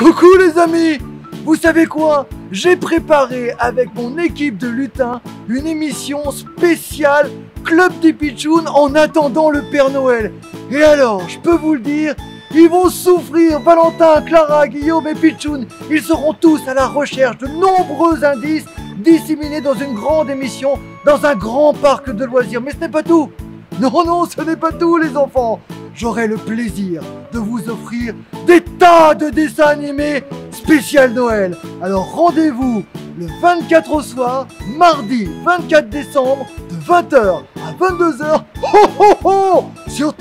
Coucou les amis Vous savez quoi? J'ai préparé avec mon équipe de lutins une émission spéciale Club des Pichounes en attendant le Père Noël. Et alors, je peux vous le dire, ils vont souffrir, Valentin, Clara, Guillaume et Pichoun. Ils seront tous à la recherche de nombreux indices disséminés dans une grande émission, dans un grand parc de loisirs. Mais ce n'est pas tout Non, non, ce n'est pas tout les enfants J'aurai le plaisir de vous offrir des tas de dessins animés spécial Noël. Alors rendez-vous le 24 au soir, mardi 24 décembre, de 20h à 22h, ho ho ho, sur